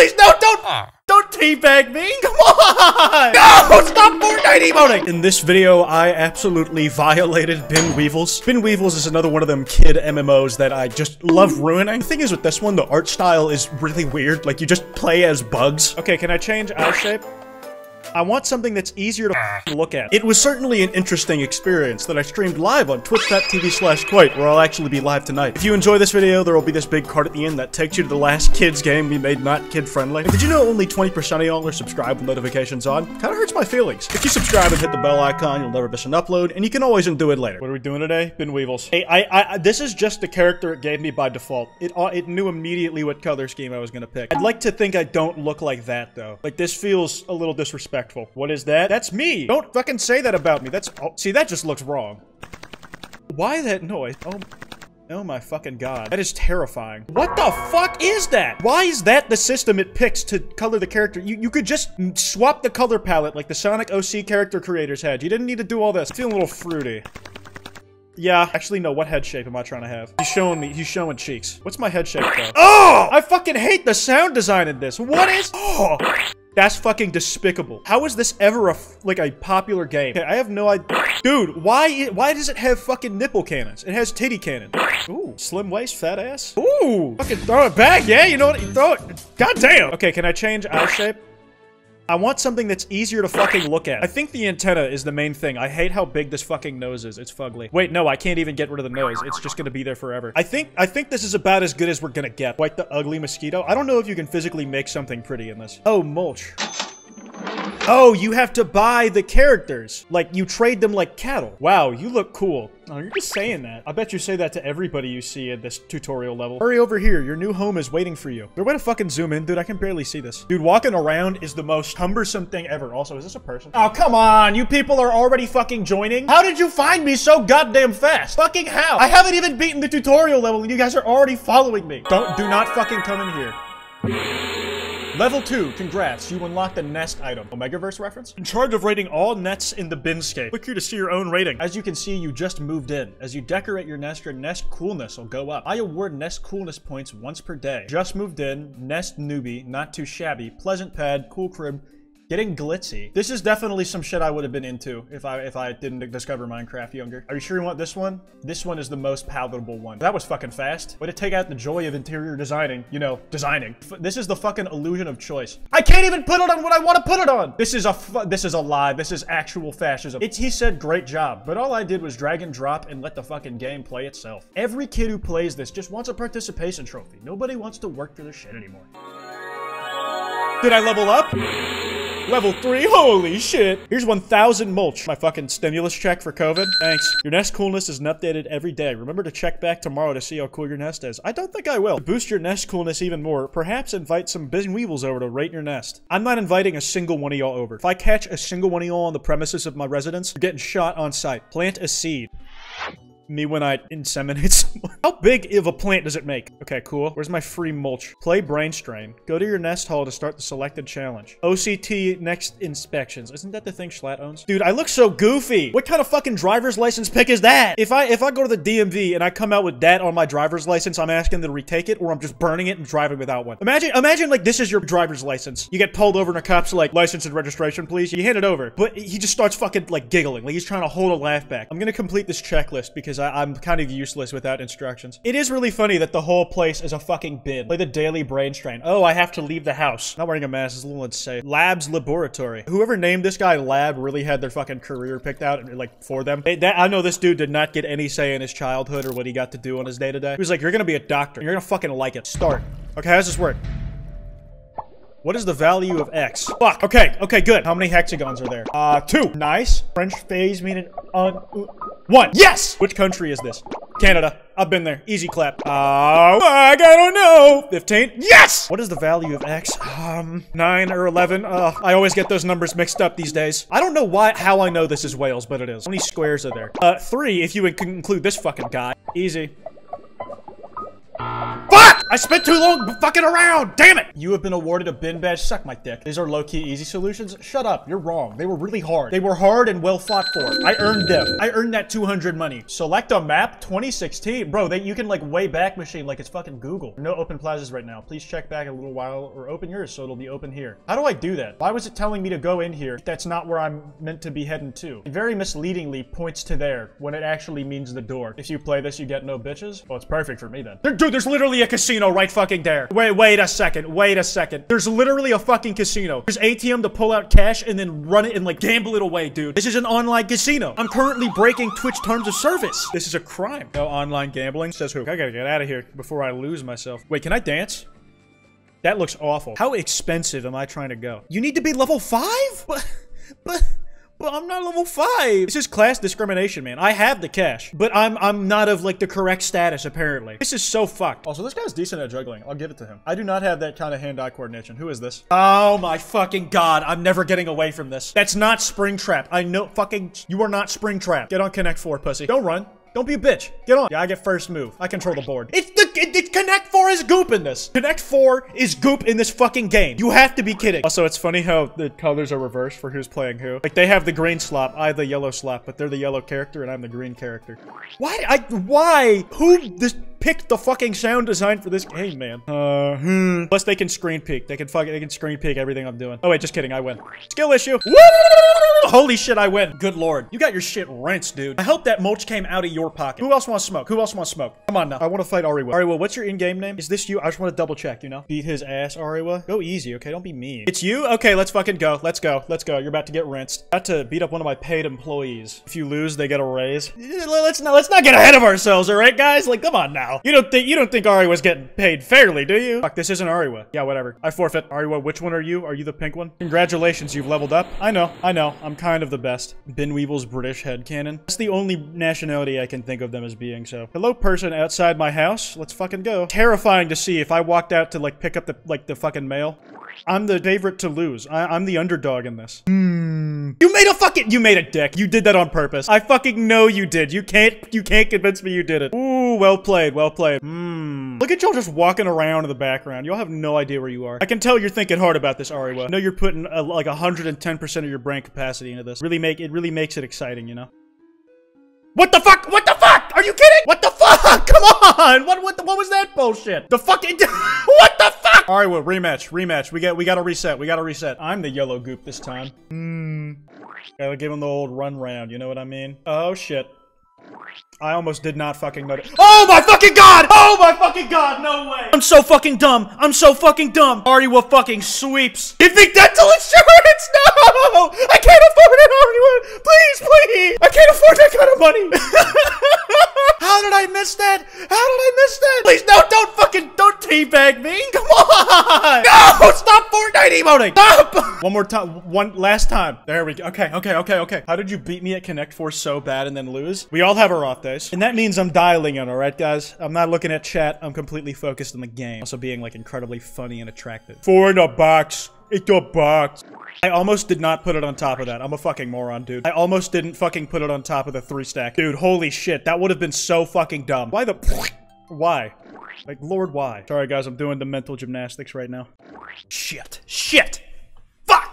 please, no, don't, ah. don't teabag me. Come on. No, stop Fortnite emoting. In this video, I absolutely violated Bin Weevils. Bin Weevils is another one of them kid MMOs that I just love ruining. The thing is with this one, the art style is really weird. Like you just play as bugs. Okay, can I change eye shape? I want something that's easier to look at. It was certainly an interesting experience that I streamed live on twitch.tv slash kwite, where I'll actually be live tonight. If you enjoy this video, there will be this big card at the end that takes you to the last kids game we made not kid-friendly. And did you know only 20% of y'all are subscribed with notifications on? Kinda hurts my feelings. If you subscribe and hit the bell icon, you'll never miss an upload, and you can always undo it later. What are we doing today? Bin Weevils. Hey, I, I, this is just the character it gave me by default. It, uh, it knew immediately what color scheme I was gonna pick. I'd like to think I don't look like that, though. Like, this feels a little disrespectful. What is that? That's me! Don't fucking say that about me. That's- oh, see, that just looks wrong. Why that noise? Oh, oh my fucking god. That is terrifying. What the fuck is that? Why is that the system it picks to color the character? You, you could just swap the color palette like the Sonic OC character creators had. You didn't need to do all this. I feel a little fruity. Yeah, actually, no, what head shape am I trying to have? He's showing me, he's showing cheeks. What's my head shape, though? Oh! I fucking hate the sound design in this. What is- Oh! That's fucking despicable. How is this ever a, like, a popular game? Okay, I have no idea. Dude, why, why does it have fucking nipple cannons? It has titty cannon. Ooh, slim waist, fat ass. Ooh, fucking throw it back, yeah? You know what? You throw it. God damn. Okay, can I change eye shape? I want something that's easier to fucking look at. I think the antenna is the main thing. I hate how big this fucking nose is. It's fugly. Wait, no, I can't even get rid of the nose. It's just gonna be there forever. I think I think this is about as good as we're gonna get. Quite the ugly mosquito. I don't know if you can physically make something pretty in this. Oh, mulch. Oh, you have to buy the characters. Like, you trade them like cattle. Wow, you look cool. Oh, you're just saying that. I bet you say that to everybody you see at this tutorial level. Hurry over here. Your new home is waiting for you. There way to fucking zoom in, dude. I can barely see this. Dude, walking around is the most cumbersome thing ever. Also, is this a person? Oh, come on. You people are already fucking joining? How did you find me so goddamn fast? Fucking how? I haven't even beaten the tutorial level and you guys are already following me. Don't, do not fucking come in here. Level 2, congrats, you unlocked the nest item. Omegaverse reference? In charge of rating all nests in the binscape. Click here to see your own rating. As you can see, you just moved in. As you decorate your nest, your nest coolness will go up. I award nest coolness points once per day. Just moved in, nest newbie, not too shabby, pleasant pad, cool crib, Getting glitzy. This is definitely some shit I would have been into if I if I didn't discover Minecraft younger. Are you sure you want this one? This one is the most palatable one. That was fucking fast. Way to take out the joy of interior designing. You know, designing. F this is the fucking illusion of choice. I can't even put it on what I want to put it on. This is a this is a lie. This is actual fascism. It's he said great job, but all I did was drag and drop and let the fucking game play itself. Every kid who plays this just wants a participation trophy. Nobody wants to work for this shit anymore. Did I level up? Level 3, holy shit. Here's 1,000 mulch. My fucking stimulus check for COVID. Thanks. Your nest coolness is updated every day. Remember to check back tomorrow to see how cool your nest is. I don't think I will. To boost your nest coolness even more, perhaps invite some bin weevils over to rate your nest. I'm not inviting a single one of y'all over. If I catch a single one of y'all on the premises of my residence, you're getting shot on site. Plant a seed me when I inseminate someone. How big of a plant does it make? Okay, cool. Where's my free mulch? Play brain strain. Go to your nest hall to start the selected challenge. OCT next inspections. Isn't that the thing Schlatt owns? Dude, I look so goofy. What kind of fucking driver's license pick is that? If I if I go to the DMV and I come out with that on my driver's license, I'm asking them to retake it or I'm just burning it and driving without one. Imagine imagine like this is your driver's license. You get pulled over and a cop's like, license and registration, please. You hand it over. But he just starts fucking like giggling. Like he's trying to hold a laugh back. I'm gonna complete this checklist because I, I'm kind of useless without instructions. It is really funny that the whole place is a fucking bin. Like the daily brain strain. Oh, I have to leave the house. Not wearing a mask is a little insane. Labs Laboratory. Whoever named this guy Lab really had their fucking career picked out, like, for them. It, that, I know this dude did not get any say in his childhood or what he got to do on his day-to-day. -day. He was like, you're gonna be a doctor. You're gonna fucking like it. Start. Okay, how does this work? What is the value of X? Fuck. Okay, okay, good. How many hexagons are there? Uh, two. Nice. French phase meaning un- uh, one. Yes! Which country is this? Canada. I've been there. Easy clap. Oh, I don't know. 15. Yes! What is the value of X? Um, 9 or 11. Uh, I always get those numbers mixed up these days. I don't know why, how I know this is Wales, but it is. How many squares are there? Uh, 3 if you include this fucking guy. Easy. Fuck! I spent too long fucking around! Damn it! You have been awarded a bin badge. Suck my dick. These are low-key easy solutions. Shut up. You're wrong. They were really hard. They were hard and well fought for. I earned them. I earned that 200 money. Select a map 2016. Bro, they, you can like way back machine like it's fucking Google. No open plazas right now. Please check back a little while or open yours so it'll be open here. How do I do that? Why was it telling me to go in here? That's not where I'm meant to be heading to. It very misleadingly points to there when it actually means the door. If you play this, you get no bitches. Well, it's perfect for me then. Dude, there's literally a casino right fucking there. Wait, wait a second. Wait a second. There's literally a fucking casino. There's ATM to pull out cash and then run it and like gamble it away, dude. This is an online casino. I'm currently breaking Twitch terms of service. This is a crime. No online gambling. Says who? I gotta get out of here before I lose myself. Wait, can I dance? That looks awful. How expensive am I trying to go? You need to be level five? But, but, but I'm not level five. This is class discrimination, man. I have the cash, but I'm I'm not of like the correct status apparently. This is so fucked. Also, this guy's decent at juggling. I'll give it to him. I do not have that kind of hand-eye coordination. Who is this? Oh my fucking god! I'm never getting away from this. That's not Springtrap. I know fucking. You are not Springtrap. Get on Connect Four, pussy. Don't run. Don't be a bitch. Get on. Yeah, I get first move. I control the board. It's the it, it- Connect 4 is goop in this. Connect 4 is goop in this fucking game. You have to be kidding. Also, it's funny how the colors are reversed for who's playing who. Like they have the green slot, I the yellow slot, but they're the yellow character and I'm the green character. Why? I why? Who this picked the fucking sound design for this game, man? Uh, hmm. Plus they can screen peek. They can fucking they can screen peek everything I'm doing. Oh wait, just kidding. I win. Skill issue. Woo! Holy shit, I win. Good lord. You got your shit rinsed, dude. I hope that mulch came out of your pocket. Who else wants smoke? Who else wants smoke? Come on now. I want to fight Ariwa. Ariwa, what's your in-game name? Is this you? I just want to double check, you know? Beat his ass, Ariwa. Go easy, okay? Don't be mean. It's you? Okay, let's fucking go. Let's go. Let's go. You're about to get rinsed. About to beat up one of my paid employees. If you lose, they get a raise. Eh, let's not let's not get ahead of ourselves, alright, guys? Like, come on now. You don't think you don't think Ariwa's getting paid fairly, do you? Fuck, this isn't Ariwa. Yeah, whatever. I forfeit. Ariwa, which one are you? Are you the pink one? Congratulations, you've leveled up. I know, I know. I'm kind of the best. Bin Weevil's British headcanon. That's the only nationality I can think of them as being, so. Hello, person outside my house. Let's fucking go. Terrifying to see if I walked out to, like, pick up the, like, the fucking mail. I'm the favorite to lose. I I'm the underdog in this. Hmm. You made a fucking- You made a dick. You did that on purpose. I fucking know you did. You can't- You can't convince me you did it. Ooh, well played. Well played. Hmm. Look at y'all just walking around in the background. Y'all have no idea where you are. I can tell you're thinking hard about this, Ariwa. I know you're putting uh like 110% of your brain capacity into this. Really make- It really makes it exciting, you know? What the fuck? What the fuck? Are you kidding? What the fuck? Come on! What what the, what was that bullshit? The fucking what the fuck? All right, well, rematch, rematch. We get we got to reset. We got to reset. I'm the yellow goop this time. Hmm. Gotta give him the old run round. You know what I mean? Oh shit. I almost did not fucking notice. Oh my fucking god! Oh my fucking god! No way! I'm so fucking dumb. I'm so fucking dumb. Ariwa fucking sweeps. You think dental insurance? No! I can't afford it, Ariwa. Please, please. I can't afford that kind of money. How did I miss that? How did I miss that? Please, no, don't fucking, don't teabag me. Come on. No, stop Fortnite emoting. Stop. One more time. One last time. There we go. Okay, okay, okay, okay. How did you beat me at Connect Four so bad and then lose? We all have our off days. And that means I'm dialing in, alright, guys? I'm not looking at chat. I'm completely focused on the game. Also being, like, incredibly funny and attractive. Four in a box. It's a box. I almost did not put it on top of that. I'm a fucking moron, dude. I almost didn't fucking put it on top of the three stack. Dude, holy shit. That would have been so fucking dumb. Why the... Why? Like, Lord, why? Sorry, guys. I'm doing the mental gymnastics right now. Shit. Shit!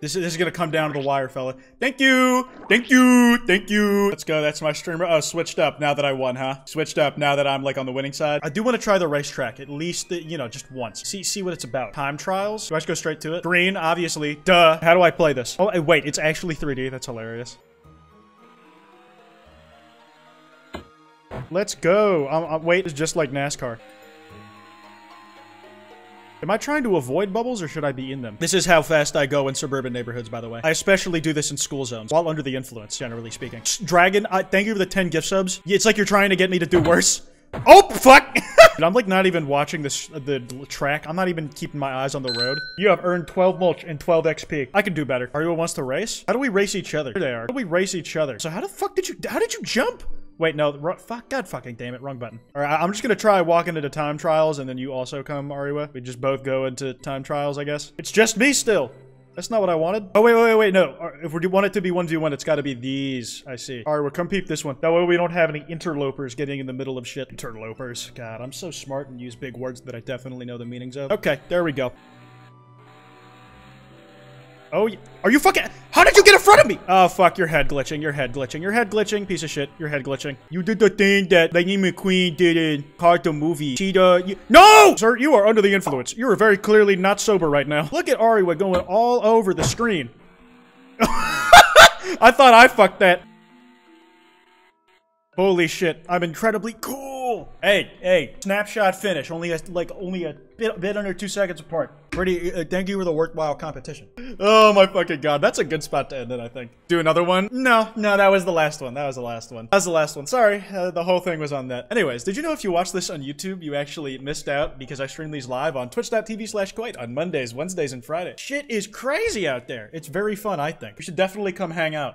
This is, this is gonna come down to the wire, fella. Thank you! Thank you! Thank you! Let's go, that's my streamer. Oh, switched up now that I won, huh? Switched up now that I'm, like, on the winning side. I do want to try the racetrack, at least, the, you know, just once. See see what it's about. Time trials? Do I just go straight to it? Green, obviously. Duh. How do I play this? Oh, wait, it's actually 3D. That's hilarious. Let's go. Um, uh, wait, it's just like NASCAR. Am I trying to avoid bubbles or should I be in them? This is how fast I go in suburban neighborhoods, by the way. I especially do this in school zones, while under the influence, generally speaking. Dragon, I thank you for the 10 gift subs. It's like you're trying to get me to do worse. Oh, fuck! Dude, I'm like not even watching this the track. I'm not even keeping my eyes on the road. You have earned 12 mulch and 12 XP. I can do better. Ariwa wants to race? How do we race each other? Here they are. How do we race each other? So how the fuck did you- how did you jump? Wait, no, wrong, fuck, god fucking damn it, wrong button. All right, I'm just gonna try walking into time trials and then you also come, Ariwa. We just both go into time trials, I guess. It's just me still. That's not what I wanted. Oh, wait, wait, wait, wait, no. If we want it to be 1v1, it's got to be these. I see. All right, well, come peep this one. That way we don't have any interlopers getting in the middle of shit. Interlopers. God, I'm so smart and use big words that I definitely know the meanings of. Okay, there we go. Oh, are you fucking- How did you get in front of me? Oh, fuck, your head glitching, your head glitching, your head glitching, piece of shit, your head glitching. You did the thing that Lightning McQueen did in Cartoon movie. Cheetah, you- No! Sir, you are under the influence. You are very clearly not sober right now. Look at Ariwa going all over the screen. I thought I fucked that. Holy shit, I'm incredibly cool. Hey, hey, snapshot finish. Only a, like only a bit, bit under two seconds apart. Pretty. Uh, thank you for the worthwhile competition. Oh my fucking god, that's a good spot to end it. I think. Do another one? No, no, that was the last one. That was the last one. That was the last one. Sorry, uh, the whole thing was on that. Anyways, did you know if you watch this on YouTube, you actually missed out because I stream these live on twitch.tv slash kwite on Mondays, Wednesdays, and Fridays. Shit is crazy out there. It's very fun. I think you should definitely come hang out.